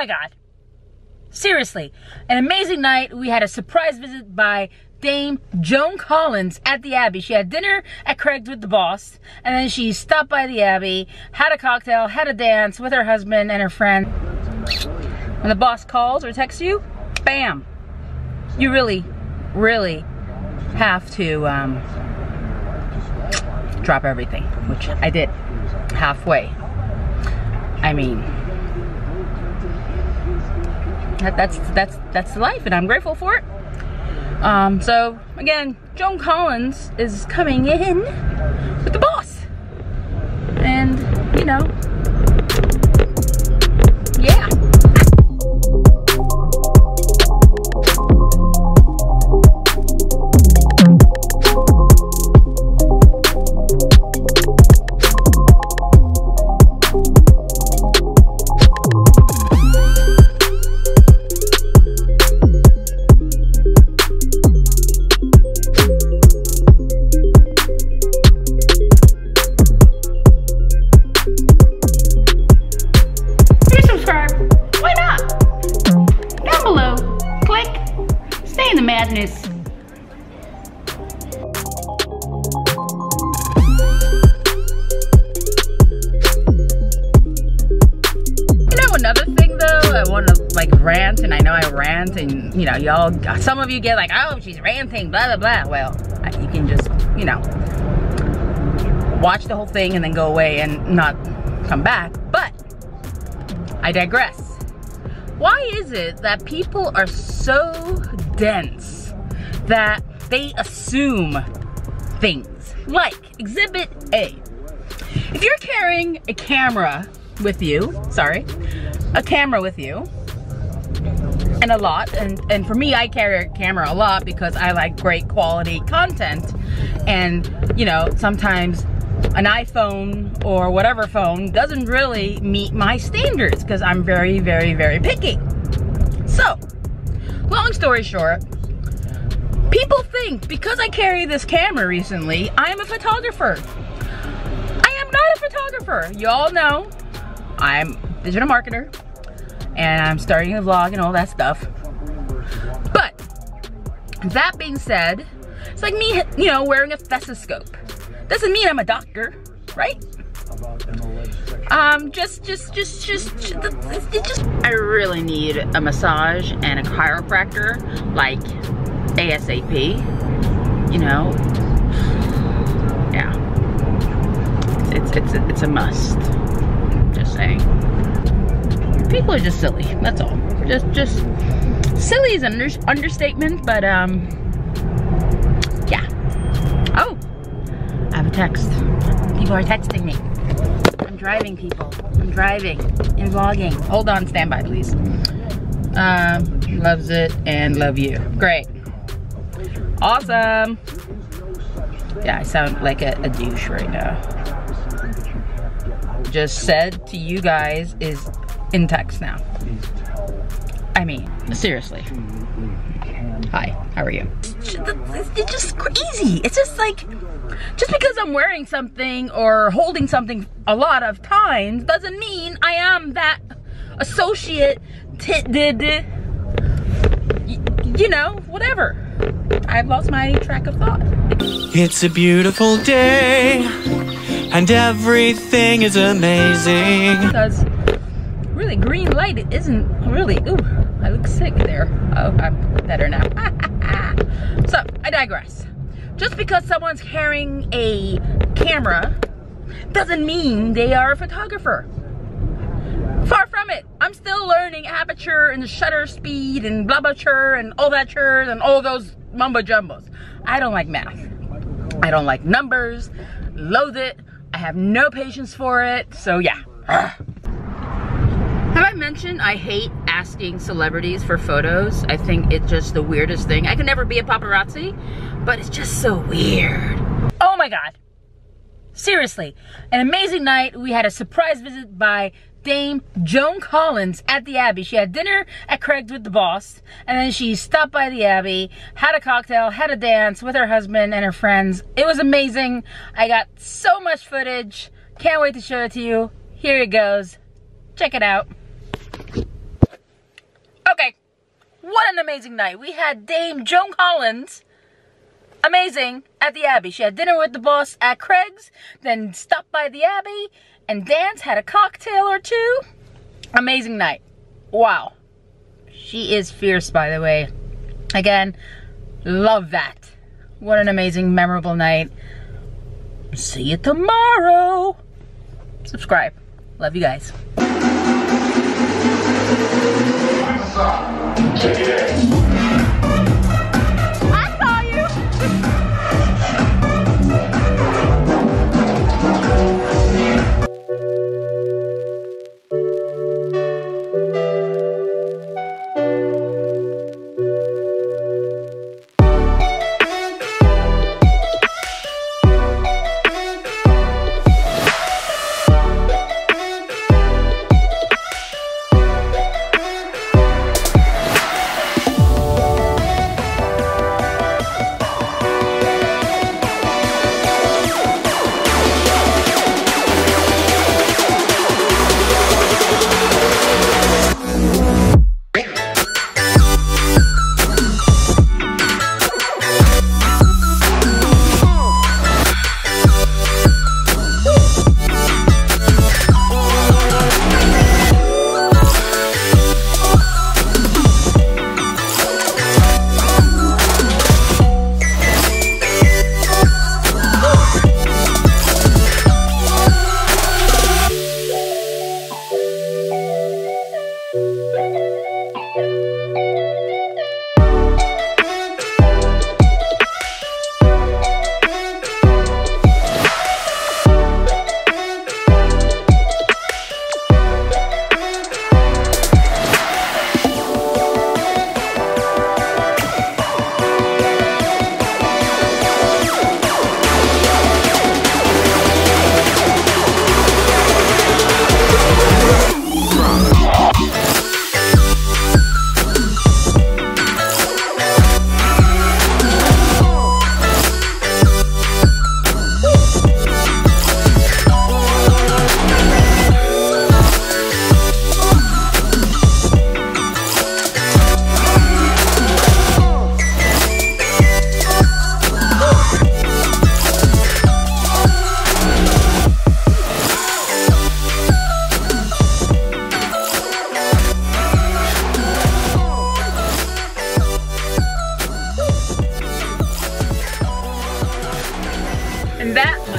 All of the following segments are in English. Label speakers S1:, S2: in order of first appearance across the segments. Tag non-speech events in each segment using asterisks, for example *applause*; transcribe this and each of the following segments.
S1: my God. Seriously, an amazing night. We had a surprise visit by Dame Joan Collins at the Abbey. She had dinner at Craig's with the boss, and then she stopped by the Abbey, had a cocktail, had a dance with her husband and her friend. When the boss calls or texts you, bam. You really, really have to um, drop everything, which I did halfway. I mean, that, that's that's that's the life, and I'm grateful for it. Um, so again, Joan Collins is coming in with the boss, and you know, You know another thing though, I want to like rant, and I know I rant, and you know y'all, some of you get like, oh, she's ranting, blah blah blah. Well, you can just, you know, watch the whole thing and then go away and not come back. But I digress. Why is it that people are so dense that they assume things? Like Exhibit A. If you're carrying a camera with you, sorry, a camera with you, and a lot, and, and for me, I carry a camera a lot because I like great quality content. And, you know, sometimes an iPhone or whatever phone doesn't really meet my standards because I'm very, very, very picky. So, long story short, people think because I carry this camera recently, I am a photographer. I am not a photographer. You all know I'm digital marketer and I'm starting a vlog and all that stuff. But that being said, it's like me, you know, wearing a stethoscope. Doesn't mean I'm a doctor, right? Um, just, just, just, just, just, just, I really need a massage and a chiropractor, like ASAP, you know? Yeah. It's, it's, it's, a must. Just saying. People are just silly, that's all. Just, just, silly is an under, understatement, but, um, yeah. Oh, I have a text. People are texting me. I'm driving, people. I'm driving and vlogging. Hold on, stand by, please. Um, loves it and love you. Great. Awesome. Yeah, I sound like a, a douche right now. Just said to you guys is in text now. I mean, seriously. Hi, how are you? It's just crazy. It's just like, just because I'm wearing something or holding something a lot of times doesn't mean I am that associate you know, whatever. I've lost my track of thought.
S2: It's a beautiful day, and everything is amazing.
S1: Because really, green light isn't really. Ooh, I look sick there. Oh, I'm better now. *laughs* so, I digress. Just because someone's carrying a camera doesn't mean they are a photographer. Far from it. I'm still learning aperture and shutter speed and blah blah chur and all that chur and all those mumbo jumbos. I don't like math. I don't like numbers. Loathe it. I have no patience for it. So yeah. *sighs* Have I mentioned I hate asking celebrities for photos? I think it's just the weirdest thing. I can never be a paparazzi, but it's just so weird. Oh my god. Seriously, an amazing night. We had a surprise visit by Dame Joan Collins at the Abbey. She had dinner at Craig's with the boss, and then she stopped by the Abbey, had a cocktail, had a dance with her husband and her friends. It was amazing. I got so much footage. Can't wait to show it to you. Here it goes. Check it out. Okay, what an amazing night. We had Dame Joan Collins, amazing, at the Abbey. She had dinner with the boss at Craig's, then stopped by the Abbey and danced, had a cocktail or two. Amazing night. Wow. She is fierce, by the way. Again, love that. What an amazing, memorable night. See you tomorrow. Subscribe. Love you guys.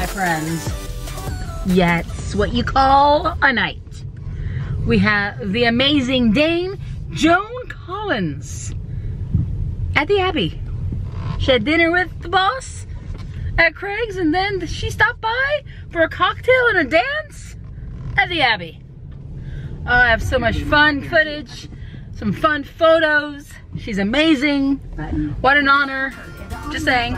S1: My friends, yes, what you call a night. We have the amazing Dame Joan Collins at the Abbey. She had dinner with the boss at Craig's and then she stopped by for a cocktail and a dance at the Abbey. Oh, I have so much fun footage, some fun photos. She's amazing. What an honor. Just saying.